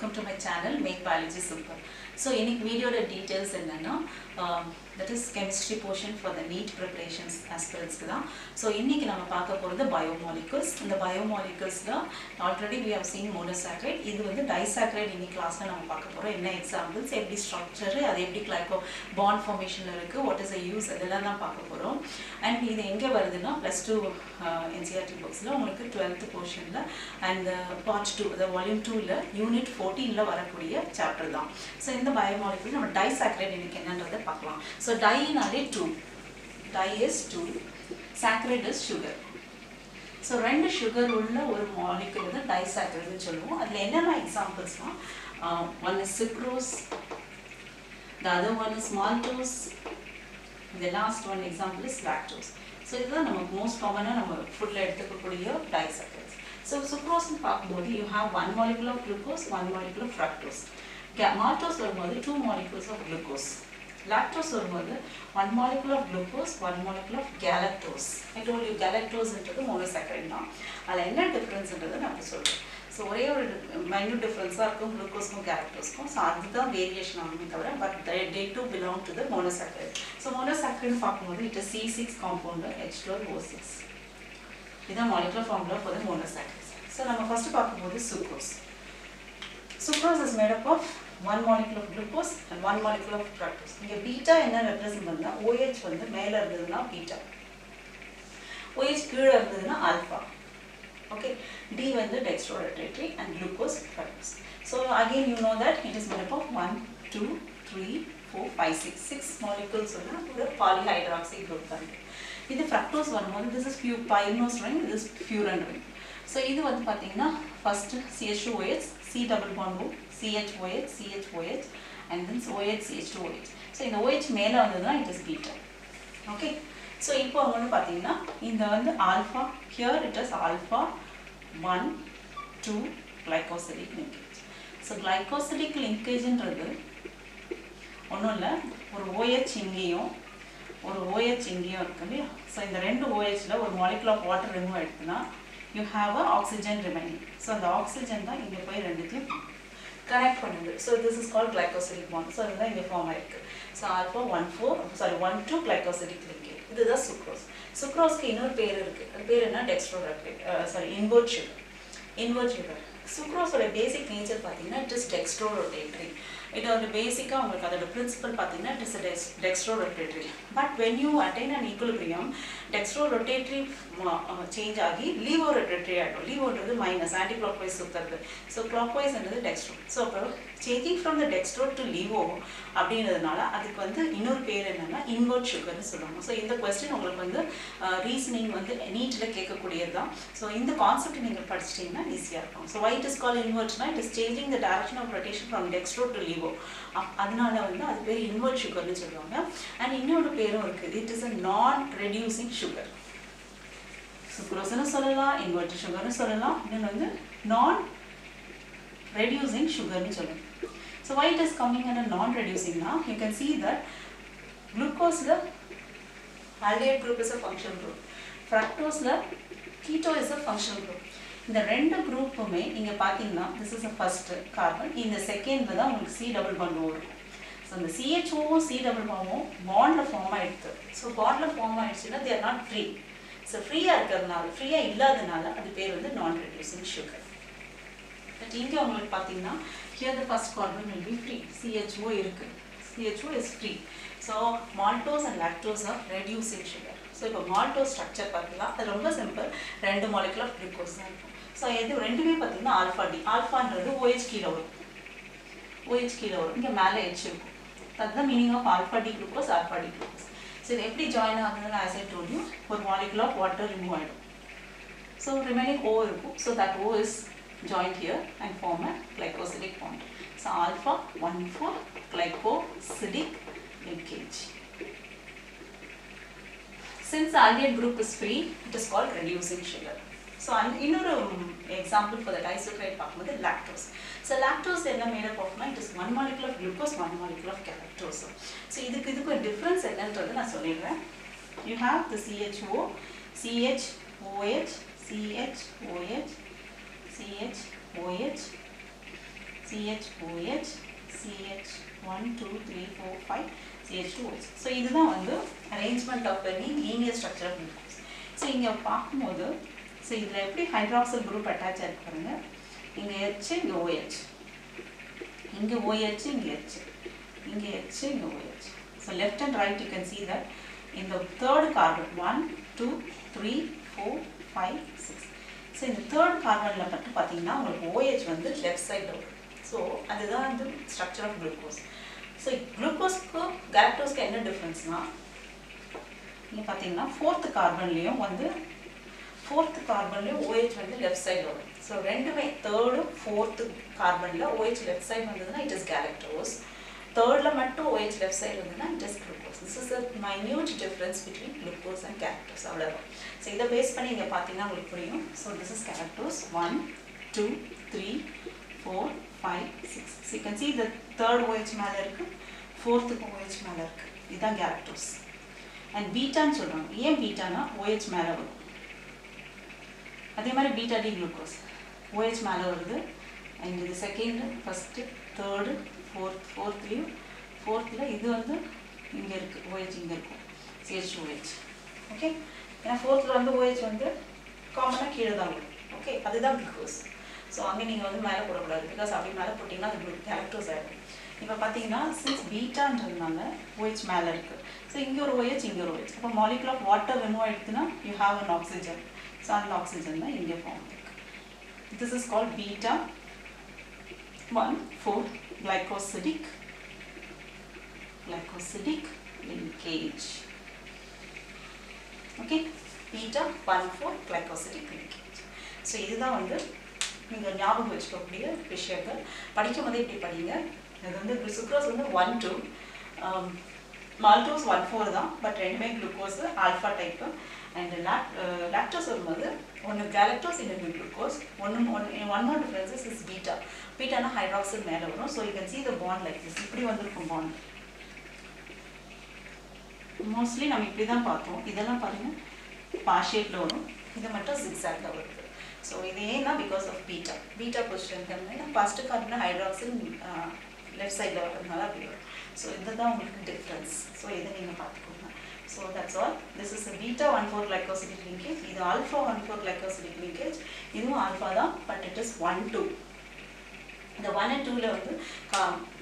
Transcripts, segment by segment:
Welcome to my channel make biology super so um, இன்னைக்கு வீடியோட details என்னென்னா that is chemistry portion for the NEET preparations ஆஸ்பிரன்ஸ்க்கு தான் ஸோ இன்னைக்கு நம்ம பார்க்க போகிறது பயோமாலிகல்ஸ் இந்த பயோமாலிகல்ஸில் already we have seen monosaccharide இது வந்து டைசாக்ரைட் இன்னைக்கு கிளாஸில் நம்ம பார்க்க போகிறோம் என்ன எக்ஸாம்பிள்ஸ் எப்படி ஸ்ட்ரக்சரு அது எப்படி கிளைக்கோ பாண்ட் ஃபார்மேஷனில் இருக்குது வாட் இஸ் அ யூஸ் அதெல்லாம் தான் பார்க்க போகிறோம் அண்ட் இது எங்கே வருதுன்னா ப்ளஸ் டூ என்சிஆர்டி புக்ஸில் உங்களுக்கு டுவெல்த் போர்ஷனில் அண்ட் பார்ட் டூ அதாவது வால்யூம் டூவில் யூனிட் ஃபோர்டீனில் வரக்கூடிய சாப்டர் தான். ஸோ இந்த பயோமாலிகுல் நம்ம டைசாக்ரைட் இன்னைக்கு என்னன்றதை பார்க்கலாம். So டைனாலே two di is two saccharide is sugar so ரெண்டு சுகர் உள்ள ஒரு மாலிகுல் வந்து டைசாக்ரைட்னு சொல்லுவோம். அதில் என்னென்ன எக்ஸாம்பிள்ஸ்னால் one is sucrose the other one is maltose இந்த last one example is lactose so இதுதான் நமக்கு மோஸ்ட் காமனாக நம்ம ஃபுட்டில் எடுத்துக்கக்கூடிய டைசாக்கரைட்ஸ் ஸோ சுக்ரோஸ்னு பார்க்கும்போது you have one molecule of glucose one molecule of fructose maltose வரும்போது two molecules of glucose lactose வரும்போது one molecule of glucose one molecule of galactose I told you கேலக்டோஸ்ன்றது monosaccharide தான். அதில் என்ன டிஃப்ரென்ஸ்ன்றது நான் சொல்கிறேன் ஸோ ஒரே ஒரு மைன்யூட் டிஃப்ரென்ஸாக இருக்கும் குளுக்கோஸ்க்கும் கேரக்டர்ஸ்க்கும் ஸோ அதுதான் வேரியேஷன் ஆகுமே தவிர but they too belong to the monosaccharide so monosaccharide பார்க்கும்போது it C six compound H twelve O six இதான் molecular formula for the monosaccharides so நம்ம ஃபஸ்ட்டு பார்க்கும்போது sucrose sucrose is made up of one molecule of glucose and one molecule of fructose இங்கே beta என்ன represent பண்ணால் OH வந்து மேலே இருந்ததுன்னா beta OH கீழே இருந்ததுன்னா ஆல்ஃபா okay d வந்து dextrorotatory and glucose fructose so again you know that it is made up of 1 2 3 4 5 6 6 molecules உள்ள ஒரு polyhydroxy group தான் இது fructose வரும்போது this is pure pyranose ring this is furan ring so இது வந்து பார்த்தீங்கன்னா first CH2OH C double bond O CHOH CHOH and then OH CH2OH so இந்த OH மேலே வந்ததுன்னா it is beta. Okay so இப்போ வந்து பார்த்தீங்கன்னா இந்த வந்து alpha here it is alpha one two glycosidic linkage so glycosidic லிங்கேஜ்ன்றது ஒன்றும் இல்லை ஒரு ஓஹெச் இங்கேயும் ஒரு ஓஹெச் இங்கேயும் இருக்கு இல்லையா? ஸோ இந்த ரெண்டு ஓஹெச்சில் ஒரு molecule of water remove எடுத்துனா you have a oxygen remaining so அந்த ஆக்சிஜன் தான் இங்கே போய் ரெண்டுத்தையும் கனெக்ட் பண்ணுது. So this is call glycosidic bond so அதுதான் இங்கே ஃபார்ம் ஆயிருக்கு. So alpha one four sorry one two glycosidic linkage இதுதான் சுக்ரோஸ் சுக்ரோஸ்க்கு இன்னொரு பேர் இருக்குது அது பேர் என்ன? டெக்ஸ்ட்ரோரக்டிக் sorry invert sugar invert sugar சுக்ரோஸோட basic nature பார்த்தீங்கன்னா இட் இஸ் டெக்ஸ்ட்ரோரோட்டேட்ரி இது வந்து பேசிக்காக உங்களுக்கு அதோட பிரின்சிபல் பார்த்தீங்கன்னா it is dex dextrorotatory but when you attain an equilibrium dextrorotatory change ஆகி லீவோ ரொட்டேட்ரி ஆகிடும் லீவோன்றது மைனஸ் ஆன்டி கிளாக் வைஸ் சுற்றுறது ஸோ கிளாக் வைஸ்ன்றது டெக்ஸ்ட்ரோ ஸோ அப்புறம் changing from the dextro to levo அப்படின்றதுனால அதுக்கு வந்து இன்னொரு பேர் என்னென்னா இன்வெர்ட் சுகர்னு சொல்லுவாங்க. ஸோ இந்த கொஸ்டின் உங்களுக்கு வந்து uh, ரீசனிங் வந்து நீட்டில் கேட்கக்கூடியது தான் ஸோ இந்த கான்செப்ட் நீங்கள் படிச்சிட்டிங்கன்னா ஈஸியாக இருக்கும். So why it is call இன்வெர்ட்னா it is changing the direction of rotation from dextro to levo அதனால வந்து அது பேர் இன்வெர்ட் சுகர்னு சொல்லுவாங்க. அண்ட் இன்னொரு பேரும் இருக்குது it is a non reducing sugar சுக்ரோஸ்னு சொல்லலாம் இன்வெர்ட் சுகர்னு சொல்லலாம். இன்னொன்று வந்து நான் ரெடியூசிங் சுகர்னு சொல்லலாம் so under is coming now? You can you that glucose that aldehyde group group is functional function group the keto is a function group இந்த ரெண்டு குரூப்புமே நீங்கள் பார்த்தீங்கன்னா this is a first carbon இந்த செகண்டில் தான் உங்களுக்கு சி டபுள் பாண்ட் இருக்கும். ஸோ இந்த சிஹெச்ஓவும் சி டபுள் பாண்டும் பாண்டில் ஃபார்ம் ஆகிடுது ஸோ பாண்டில் ஃபார்ம் ஆகிடுச்சுன்னா தேர் நாட் ஃப்ரீ ஸோ ஃப்ரீயாக இருக்கிறதுனால ஃப்ரீயாக இல்லாதனால அது பேர் வந்து நான் ரெடியூசிங் சுகர் பட் இங்கே உங்களுக்கு பார்த்தீங்கன்னா here the first carbon will be free CHO இருக்குது CHO is free so maltose and lactose are reducing sugar so இப்போ மால்டோஸ் ஸ்ட்ரக்சர் பார்த்தீங்கன்னா அது ரொம்ப சிம்பிள் ரெண்டு மாலிகுல் ஆஃப் குளுக்கோஸ் தான் இருக்கும். ஸோ இது ரெண்டுமே பார்த்தீங்கன்னா ஆல்ஃபா டி ஆல்ஃபான்றது ஓஹெச் கீழே வரும். ஓஹெச் கீழே வரும். இங்கே மேலே ஹெச் இருக்கும். அதுதான் meaning of alpha D glucose alpha D glucose so இது எப்படி ஜாயின் ஆகுதுன்னு ஆஸ் ஐ டோல் யூ ஒரு மாலிகுல் ஆஃப் வாட்டர் ரிமூவ் ஆகிடும் ஸோ ரிமைனிங் ஓ இருக்கும். So that O is joined here and form a glycosidic bond. So alpha 1,4 glycosidic linkage. Since the aldehyde group is free, it is called reducing sugar. So இன்னொரு example for the disaccharide பார்க்கும்போது lactose. So lactose என்ன made up of it is one molecule of glucose, one molecule of galactose. So இதுக்கு இதுக்கு difference என்னன்றது நான் சொல்லிடுறேன். You have the CHO, CHOH, CHOH, CH, OH, CHOH CH one two three four five CH two OH so இதுதான் வந்து arrangement of any linear structure of glucose so இங்கே பார்க்கும்போது so இதில் எப்படி ஹைட்ராக்சல் குரூப் அட்டாச் ஆகிருக்கு பாருங்க. இங்கே H இங்கே ஓஹெச் இங்கே ஓஹெச் இங்கே H. இங்கே H இங்கே OH so left and right you can see that இந்த third carbon one two three four five six so இந்த தேர்ட் கார்பனில் மட்டும் பார்த்தீங்கன்னா உங்களுக்கு OH வந்து லெஃப்ட் சைடில் வரும் ஸோ அதுதான் வந்து ஸ்ட்ரக்சர் ஆஃப் குளுக்கோஸ் ஸோ குளுக்கோஸ்க்கு கேலக்டோஸ்க்கு என்ன டிஃப்ரென்ஸ்னால் நீங்கள் பார்த்தீங்கன்னா ஃபோர்த்து கார்பன்லேயும் வந்து ஃபோர்த்து கார்பன்லேயும் ஓஹெச் வந்து லெஃப்ட் சைடு வரும் ஸோ ரெண்டுமே தேர்டும் ஃபோர்த்து கார்பனில் ஓஹெச் லெஃப்ட் சைடு வந்ததுன்னா இட் இஸ் கேலக்டோஸ் தேர்டில் மட்டும் ஓஎச் லெஃப்ட் சைடு இருந்ததுன்னா just glucose this is a minute difference between glucose and galactose அவ்வளோதான் ஸோ இதை பேஸ் பண்ணி இங்கே பார்த்தீங்கன்னா உங்களுக்கு புரியும். So this is galactose one two three four five six so you see the third OH மேலே இருக்குது ஃபோர்த்துக்கு ஓஹெச் மேலே இருக்குது இதுதான் கேரக்டோஸ் அண்ட் பீட்டான்னு சொல்கிறாங்க ஏன் பீட்டானா ஓஹெச் மேலே வரும். அதே மாதிரி பீட்டா டி குளுக்கோஸ் ஓஹெச் மேலே வருது. அண்ட் இது செகண்டு ஃபஸ்ட்டு தேர்டு ஃபோர்த் ஃபோர்த்லேயும் ஃபோர்த்தில் இது வந்து இங்கே இருக்குது ஓஹெச் இங்கே இருக்கும் சிஹெச் ஓஹெச் ஓகே ஏன்னா ஃபோர்த்தில் வந்து ஓஹெச் வந்து காமனாக கீழே தான் வரும். ஓகே அதுதான் குளுக்கோஸ் ஸோ அங்கே நீங்கள் வந்து மேலே போடக்கூடாது. பிகாஸ் அப்படி மேலே போட்டிங்கன்னா அது கேலக்டோஸ் ஆகிடும் இப்போ பார்த்தீங்கன்னா சின்ஸ் பீட்டான்றதுனால ஓஹெச் மேலே இருக்குது ஸோ இங்கே ஒரு ஓஹெச் இங்கே ஒரு ஓஹெச் அப்போ molecule of water remove ஆகிடுதுன்னா you have an oxygen so அந்த ஆக்சிஜன் தான் இங்கே ஃபார்ம் இருக்குது this is called beta one four glycosidic glycosidic linkage Okay, beta 1, 4 glycosidic linkage so இதுதான் வந்து நீங்கள் ஞாபகம் வச்சுக்கக்கூடிய விஷயங்கள். படிக்கும் போதே இப்படி படிங்க. இது வந்து சுக்ரோஸ் வந்து one two maltose one four தான் பட் ரெண்டுமே glucose alpha type and lac lactose வரும்போது ஒன்று கேலக்டோஸ் இன்னொன்று குளுக்கோஸ் ஒன்று one one more differences is beta பீட்டானா hydroxyl மேலே வரும். So you can see the bond like இப்படி வந்திருக்கும் பாண்ட் மோஸ்ட்லி நம்ம இப்படி தான் பார்த்தோம். இதெல்லாம் பாருங்கள் பாஷேட்டில் வரும். இது மட்டும் ஜிக்ஸாக்ல வருது. ஸோ இது ஏன்னா because of beta beta position first carbon hydroxyl left சைடில் வர்றதுனால அப்படி வரும் ஸோ இதுதான் உங்களுக்கு டிஃப்ரென்ஸ் ஸோ இதை நீங்கள் பார்த்துக்கோங்க. So that's all this is beta one four glycosidic linkage இது alpha one four glycosidic linkage இதுவும் ஆல்ஃபா தான் but it is one two இந்த ஒன் அண்ட் டூவில் வந்து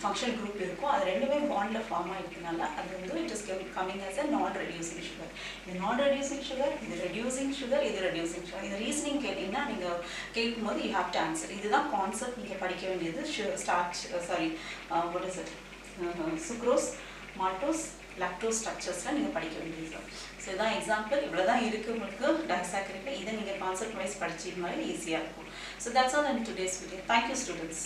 ஃபங்க்ஷன் குரூப் இருக்கும். அது ரெண்டுமே பாண்டில் ஃபார்ம் ஆகிருக்கனால அது வந்து it is coming as a non reducing sugar இது நான் ரெடியூசிங் சுகர் இது ரெடியூசிங் சுகர் இது ரெடியூசிங் சுகர் இது ரீசனிங் கேட்டிங்கன்னா நீங்கள் கேட்கும்போது யூ ஹாவ் டு ஆன்சர் இதுதான் கான்செப்ட் நீங்கள் படிக்க வேண்டியது starch sorry what is it sucrose maltose lactose ஸ்ட்ரக்சர்ஸ்லாம் நீங்கள் படிக்க வேண்டியது ஸோ இதான் எக்ஸாம்பிள் இவ்வளோ தான் இருக்குது உங்களுக்கு டைசாக்கரிக்கு இதை நீங்கள் கான்செப்ட் வைஸ் படிச்சிருந்தாலே ஈஸியாக இருக்கும் so that's all and today's video thank you students